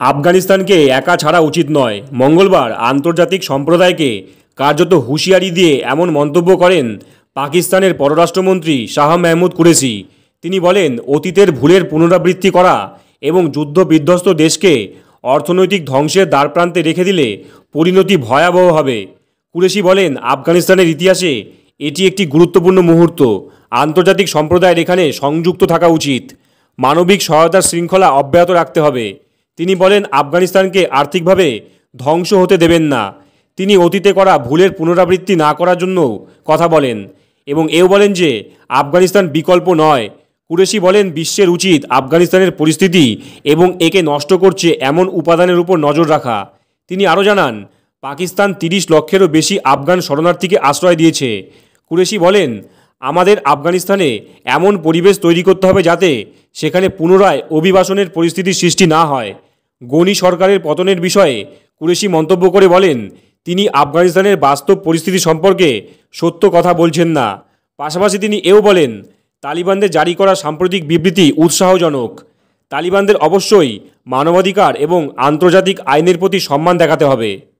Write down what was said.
আফগানিস্তানকে একা ছাড়া উচিত নয়। মঙ্গলবার আন্তর্জাতিক সম্প্রদায়কে কার্যত হুঁশিয়ারি দিয়ে এমন মন্তব্য করেন পাকিস্তানের পররাষ্ট্রমন্ত্রী শাহ মেহমুদ কুরেশি। তিনি বলেন, অতীতের ভুলের পুনরাবৃত্তি করা এবং যুদ্ধ বিধ্বস্ত দেশকে অর্থনৈতিক ধ্বংসের দ্বারপ্রান্তে রেখে দিলে পরিণতি ভয়াবহ হবে। কুরেশি বলেন, আফগানিস্তানের ইতিহাসে এটি একটি গুরুত্বপূর্ণ মুহূর্ত। আন্তর্জাতিক সম্প্রদায়ের এখানে সংযুক্ত থাকা উচিত। মানবিক সহায়তার শৃঙ্খলা অব্যাহত রাখতে হবে। তিনি বলেন, আফগানিস্তানকে আর্থিকভাবে ধ্বংস হতে দেবেন না। তিনি অতীতে করা ভুলের পুনরাবৃত্তি না করার জন্য কথা বলেন এবং এও বলেন যে, আফগানিস্তান বিকল্প নয়। কুরেশি বলেন, বিশ্বের উচিত আফগানিস্তানের পরিস্থিতি এবং একে নষ্ট করছে এমন উপাদানের উপর নজর রাখা। তিনি আরও জানান, পাকিস্তান তিরিশ লক্ষেরও বেশি আফগান শরণার্থীকে আশ্রয় দিয়েছে। কুরেশি বলেন, আমাদের আফগানিস্তানে এমন পরিবেশ তৈরি করতে হবে যাতে সেখানে পুনরায় অভিবাসনের পরিস্থিতির সৃষ্টি না হয়। গনি সরকারের পতনের বিষয়ে কুরেশি মন্তব্য করে বলেন, তিনি আফগানিস্তানের বাস্তব পরিস্থিতি সম্পর্কে সত্য কথা বলছেন না। পাশাপাশি তিনি এও বলেন, তালিবানদের জারি করা সাম্প্রতিক বিবৃতি উৎসাহজনক। তালিবানদের অবশ্যই মানবাধিকার এবং আন্তর্জাতিক আইনের প্রতি সম্মান দেখাতে হবে।